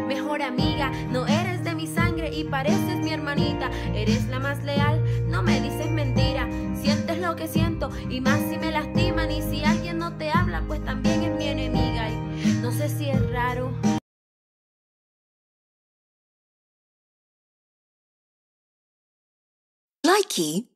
mejor amiga. No eres de mi sangre y pareces mi hermanita. Eres la más leal, no me dices mentira. Sientes lo que siento y más si me lastiman. Y si alguien no te habla, pues también es mi enemiga. Y no sé si es raro. Likey